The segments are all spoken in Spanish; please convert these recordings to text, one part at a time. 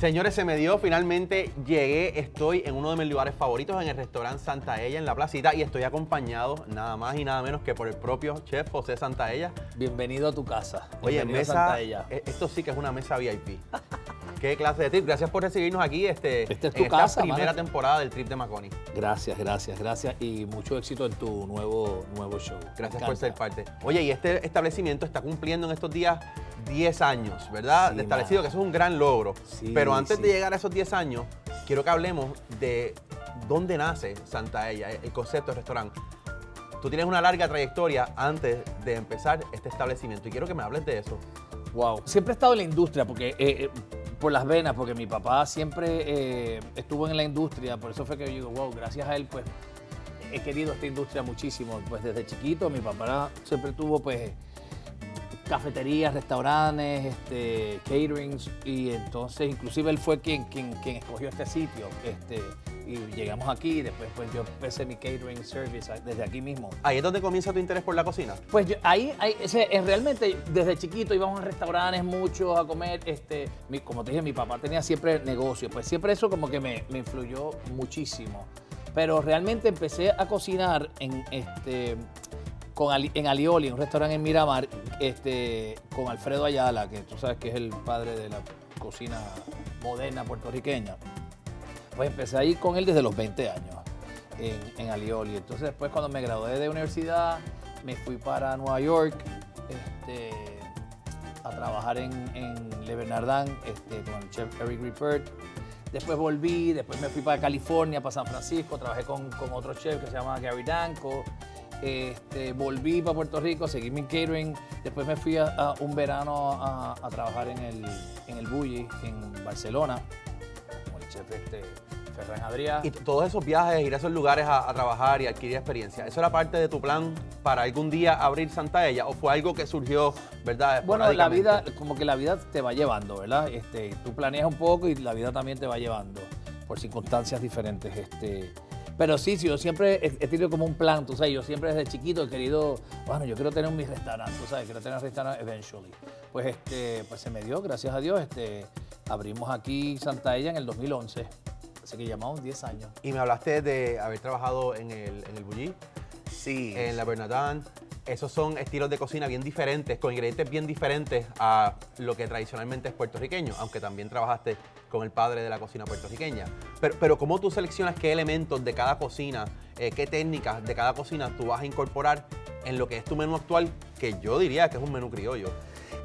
Señores, se me dio, finalmente llegué, estoy en uno de mis lugares favoritos, en el restaurante Santaella, en La Placita, y estoy acompañado nada más y nada menos que por el propio chef José Santaella. Bienvenido a tu casa. Oye, Bienvenido mesa, eh, esto sí que es una mesa VIP. ¿Qué clase de trip? Gracias por recibirnos aquí este, Esta es tu en esta casa, primera mano. temporada del trip de Maconi. Gracias, gracias, gracias y mucho éxito en tu nuevo, nuevo show. Gracias por ser parte. Oye, y este establecimiento está cumpliendo en estos días 10 años, ¿verdad? Sí, de establecido, mano. que eso es un gran logro. Sí, Pero antes sí. de llegar a esos 10 años, quiero que hablemos de dónde nace Santaella, el concepto de restaurante. Tú tienes una larga trayectoria antes de empezar este establecimiento y quiero que me hables de eso. Wow. Siempre he estado en la industria porque eh, eh, por las venas, porque mi papá siempre eh, estuvo en la industria, por eso fue que yo digo, wow, gracias a él pues he querido esta industria muchísimo. Pues desde chiquito mi papá siempre tuvo pues cafeterías, restaurantes, este, caterings y entonces inclusive él fue quien, quien, quien escogió este sitio. Este, y llegamos aquí y después pues yo empecé mi catering service desde aquí mismo. Ahí es donde comienza tu interés por la cocina. Pues yo- ahí, ahí ese, realmente desde chiquito íbamos a restaurantes muchos a comer. Este, mi- como te dije, mi papá tenía siempre negocio. Pues siempre eso como que me, me influyó muchísimo. Pero realmente empecé a cocinar en este con Ali- en Alioli, un restaurante en Miramar, este, con Alfredo Ayala, que tú sabes que es el padre de la cocina moderna puertorriqueña. Pues empecé ahí con él desde los 20 años en, en Alioli. Entonces después cuando me gradué de universidad me fui para Nueva York este, a trabajar en, Le Bernardin este, con el chef Eric Rippert. Después volví, después me fui para California, para San Francisco, trabajé con, con otro chef que se llama Gary Danko. Este, volví para Puerto Rico, seguí mi catering. Después me fui a, a un verano a, a trabajar en el, en el Bulli, en Barcelona, chef este, Ferran Adrià. Y todos esos viajes, ir a esos lugares a, a trabajar y adquirir experiencia, ¿eso era parte de tu plan para algún día abrir Santaella o fue algo que surgió, verdad? Bueno, la vida, como que la vida te va llevando, ¿verdad? Este, tú planeas un poco y la vida también te va llevando por circunstancias diferentes. Este, pero sí, sí, yo siempre he, he tenido como un plan, tú sabes, yo siempre desde chiquito he querido, bueno, yo quiero tener mi restaurante, tú sabes, quiero tener un restaurante eventually. Pues, este, pues se me dio, gracias a Dios, este, abrimos aquí Santa Ella en el 2011, así que llamamos 10 años. Y me hablaste de haber trabajado en el, en el Bulli, Sí. en la Bernardin. Esos son estilos de cocina bien diferentes, con ingredientes bien diferentes a lo que tradicionalmente es puertorriqueño, aunque también trabajaste con el padre de la cocina puertorriqueña. Pero, pero ¿cómo tú seleccionas qué elementos de cada cocina, eh, qué técnicas de cada cocina tú vas a incorporar en lo que es tu menú actual, que yo diría que es un menú criollo?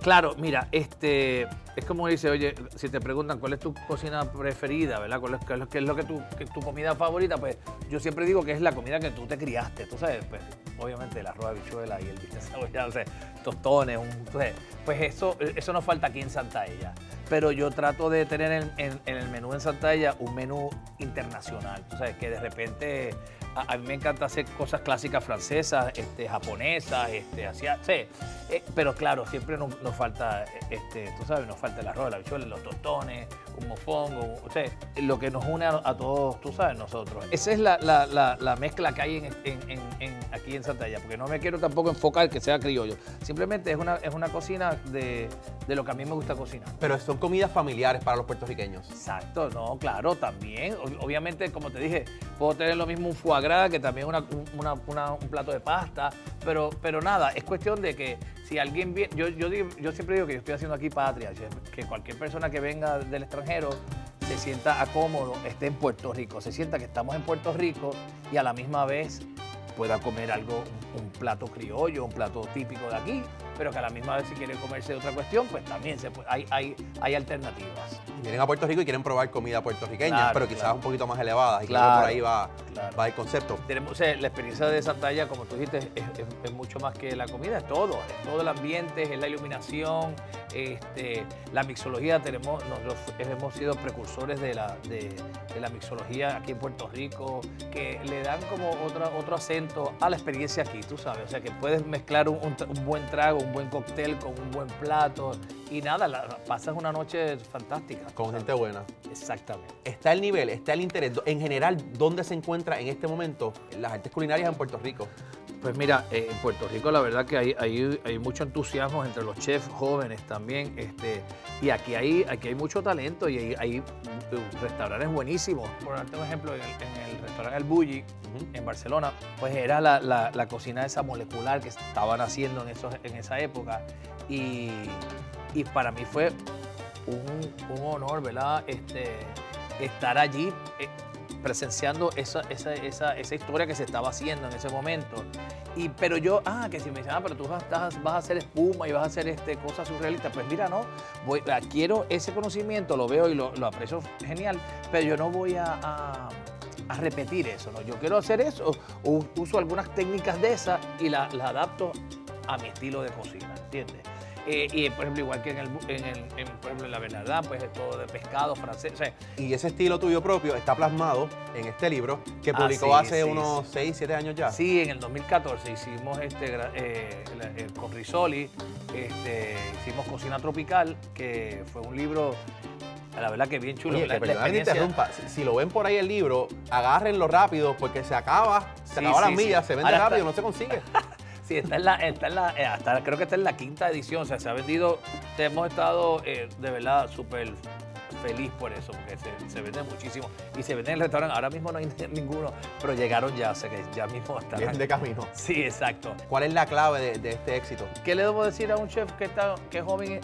Claro, mira, este, es como dice, oye, si te preguntan cuál es tu cocina preferida, ¿verdad? ¿Cuál es, qué es lo- es que tu, comida favorita? Pues yo siempre digo que es la comida que tú te criaste, tú sabes, pues obviamente el arroz de habichuela y el bistec cebollado, o sea, tostones, un, sabes, pues eso, eso no falta aquí en Santa Ella. Pero yo trato de tener en, el menú en Santa Ella un menú internacional, tú sabes, que de repente a, mí me encanta hacer cosas clásicas francesas, este, japonesas, este, hacia, sí, eh, pero claro, siempre nos, nos falta, eh, este, tú sabes, nos falta el arroz, la habichuela, los tostones, un mofongo, o sea, lo que nos une a, todos, tú sabes, nosotros. Esa es la, la- la- la mezcla que hay en- aquí en Santalla, porque no me quiero tampoco enfocar que sea criollo, simplemente es una, es una cocina de, de lo que a mí me gusta cocinar. Pero son comidas familiares para los puertorriqueños. Exacto, no, claro, también. Ob- Obviamente, como te dije, puedo tener lo mismo un foie gras que también una- un- una- una- un plato de pasta, pero, pero nada, es cuestión de que si alguien viene, yo, digo- yo siempre digo que yo estoy haciendo aquí patria, que cualquier persona que venga del extranjero se sienta acómodo, esté en Puerto Rico, se sienta que estamos en Puerto Rico y a la misma vez pueda comer algo, un plato criollo, un plato típico de aquí, pero que a la misma vez si quiere comerse otra cuestión, pues también se puede- hay, hay, hay alternativas. Vienen a Puerto Rico y quieren probar comida puertorriqueña, Claro, pero quizás claro. un poquito más elevadas. Y Claro, por ahí va, va el concepto. Tenemos, o sea, la experiencia de Santalla, como tú dijiste, es, es- es mucho más que la comida, es todo, es todo el ambiente, es la iluminación, este, la mixología, tenemos, nosotros hemos sido precursores de la, de, de la mixología aquí en Puerto Rico, que le dan como otra, otro acento a la experiencia aquí, tú sabes, o sea, que puedes mezclar un, un un buen trago, un buen cóctel con un buen plato y nada, la- pasas una noche fantástica. Con gente buena. Exactamente. Está el nivel, está el interés. En general, ¿dónde se encuentra en este momento las artes culinarias en Puerto Rico? Pues mira, eh, en Puerto Rico la verdad que hay, hay, hay, mucho entusiasmo entre los chefs jóvenes también. Este, y aquí hay, aquí hay mucho talento y hay, hay restaurantes buenísimos. Por darte un ejemplo, en el, restaurante El Bulli, en Barcelona, pues era la, la, cocina esa molecular que estaban haciendo en, esos, en esa época. Y, y para mí fue un, un honor, ¿verdad? Este, estar allí. Eh, presenciando esa, esa, esa, esa, historia que se estaba haciendo en ese momento. Y, pero yo, ah, que si me dicen, ah, pero tú vas, vas a hacer espuma y vas a hacer este, cosas surrealistas, pues mira, no, voy, quiero ese conocimiento, lo veo y lo, lo aprecio genial, pero yo no voy a, a, repetir eso, ¿no? Yo quiero hacer eso, uso algunas técnicas de esas y las la adapto a mi estilo de cocina, ¿entiendes? Eh, y por ejemplo, igual que en, el, en, el, en, por ejemplo, en la Bernardin, pues es todo de pescado francés. y ese estilo tuyo propio está plasmado en este libro que ah, publicó hace unos 6, 7 años ya. Sí, en el 2014 hicimos este eh, eh, con Risoli, este, hicimos Cocina Tropical, que fue un libro la verdad que bien chulo. Oye, la, que interrumpa. Si, lo ven por ahí el libro, agárrenlo rápido porque se acaba, se acaba la milla, se vende rápido, no se consigue. Sí, está en la, está en la eh, hasta creo que está en la quinta edición, o sea, se ha vendido, hemos estado eh, de verdad súper feliz por eso, porque se, vende muchísimo y se vende en el restaurante. Ahora mismo no hay ninguno, pero llegaron ya, o sea que ya mismo están. Bien de camino. Sí, exacto. ¿Cuál es la clave de, este éxito? ¿Qué le debo decir a un chef que, está, que es joven?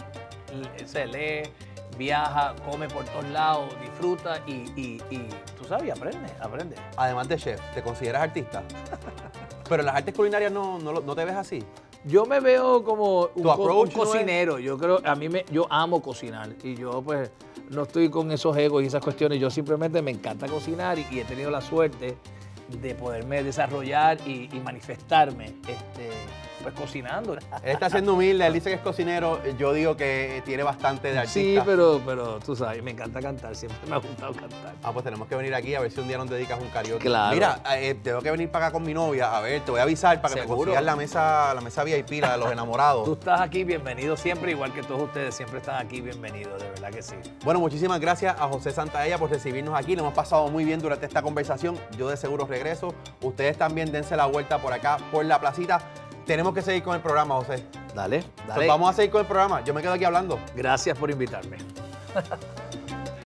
Se lee, viaja, come por todos lados, disfruta y, y, y tú sabes, aprende, aprende. Además de chef, ¿te consideras artista? Pero en las artes culinarias no, no, te ves así. Yo me veo como un, cocinero. Yo creo, a mí me, yo amo cocinar y yo pues no estoy con esos egos y esas cuestiones. Yo simplemente me encanta cocinar y, he tenido la suerte de poderme desarrollar y, y manifestarme. Este, pues cocinando. Él está siendo humilde, él dice que es cocinero, yo digo que tiene bastante de artista. Sí, pero, pero tú sabes, me encanta cantar, siempre me ha gustado cantar. Ah, pues tenemos que venir aquí a ver si un día nos dedicas un karaoke. Claro. Mira, eh, tengo que venir para acá con mi novia, a ver, te voy a avisar para que me consigas la mesa, la mesa VIP, la de los enamorados. tú estás aquí, bienvenido siempre, igual que todos ustedes siempre están aquí, bienvenidos, de verdad que sí. Bueno, muchísimas gracias a José Santaella por recibirnos aquí, nos hemos pasado muy bien durante esta conversación, yo de seguro regreso, ustedes también dense la vuelta por acá, por la placita. Tenemos que seguir con el programa, José. Dale, dale. vamos a seguir con el programa. Yo me quedo aquí hablando. Gracias por invitarme.